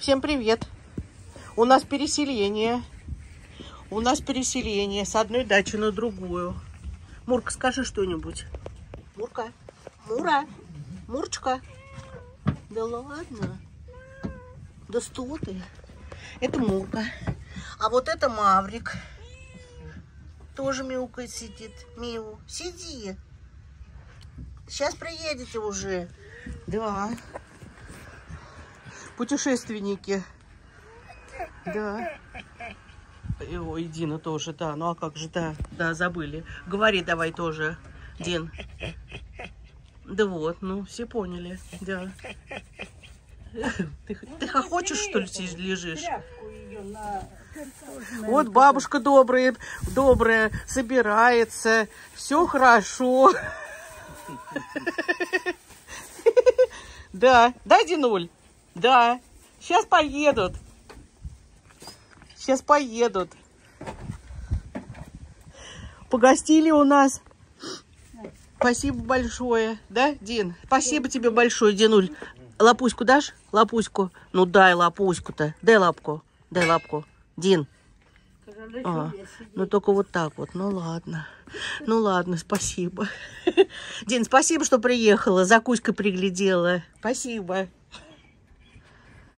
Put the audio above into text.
Всем привет. У нас переселение. У нас переселение с одной дачи на другую. Мурка, скажи что-нибудь. Мурка. Мура. Мурчка. Да ладно. Да что ты? Это Мурка. А вот это Маврик. Тоже мяукает сидит. Миу. Сиди. Сейчас приедете уже. Да. Путешественники. Да. Ой, Дина тоже, да. Ну а как же, да, да, забыли. Говори давай тоже, Дин. Да вот, ну, все поняли, да. Ты, ты хохочешь, что ли, лежишь? Вот бабушка добрая, добрая, собирается. Все хорошо. Да, да, Динуль? Да. Сейчас поедут. Сейчас поедут. Погостили у нас. Спасибо большое. Да, Дин? Спасибо тебе большое, Динуль. Лапуську дашь? Лапуську. Ну дай лапуську-то. Дай лапку. Дай лапку. Дин. А, ну только вот так вот. Ну ладно. Ну ладно, спасибо. Дин, спасибо, что приехала. За Кузькой приглядела. Спасибо.